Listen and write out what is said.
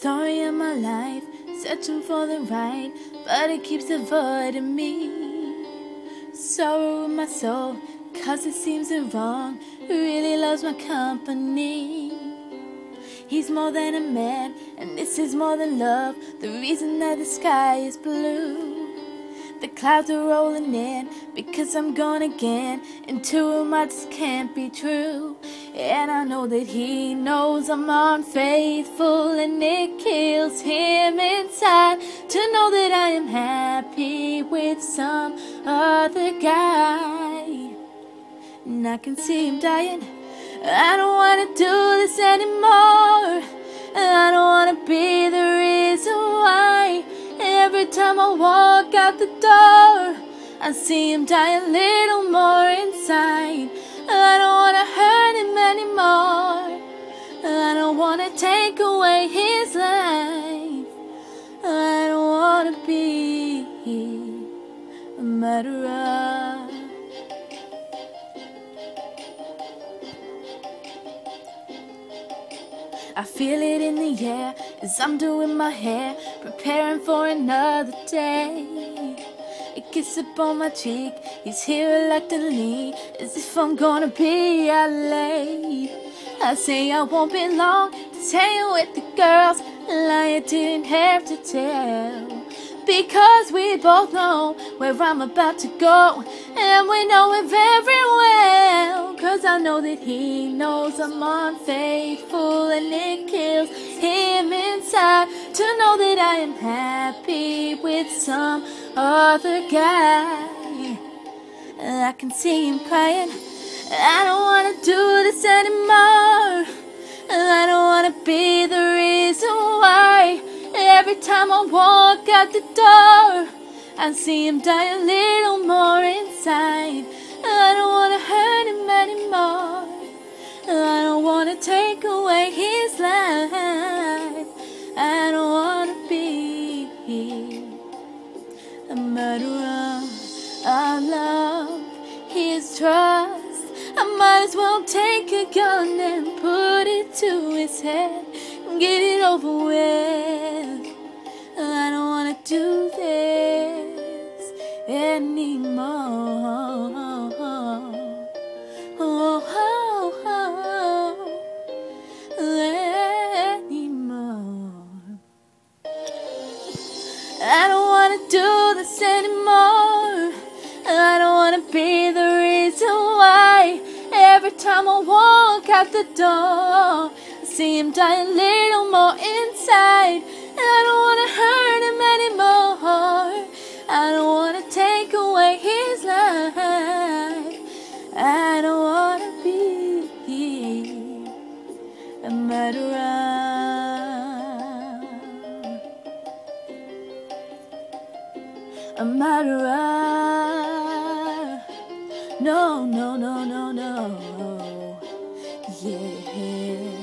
story of my life, searching for the right, but it keeps avoiding me. Sorrow in my soul, cause it seems wrong, really loves my company. He's more than a man, and this is more than love, the reason that the sky is blue. The clouds are rolling in because I'm gone again, and my just can't be true. And I know that he knows I'm unfaithful, and it kills him inside to know that I am happy with some other guy. And I can see him dying. I don't wanna do this anymore. I see him die a little more inside. I don't wanna hurt him anymore. I don't wanna take away his life. I don't wanna be a murderer. I feel it in the air as I'm doing my hair, preparing for another day. A kiss upon my cheek, he's here reluctantly, as if I'm gonna be out late. I say I won't be long to tell you with the girls, lie I didn't have to tell. Because we both know where I'm about to go, and we know it very well. Cause I know that he knows I'm unfaithful, and it kills him inside to know that I am happy with some other guy. I can see him crying. I don't wanna do this anymore. I don't wanna be the reason. Every time I walk out the door, I see him die a little more inside. I don't wanna hurt him anymore. I don't wanna take away his life. I don't wanna be a murderer. I love his trust. I might as well take a gun and put it to his head. and Get it over with. Anymore. Oh, oh, oh, anymore. I don't wanna do this anymore. I don't wanna be the reason why. Every time I walk out the door, I see him die a little more inside. I don't wanna I don't wanna be a murderer. A murderer. No, no, no, no, no. Yeah.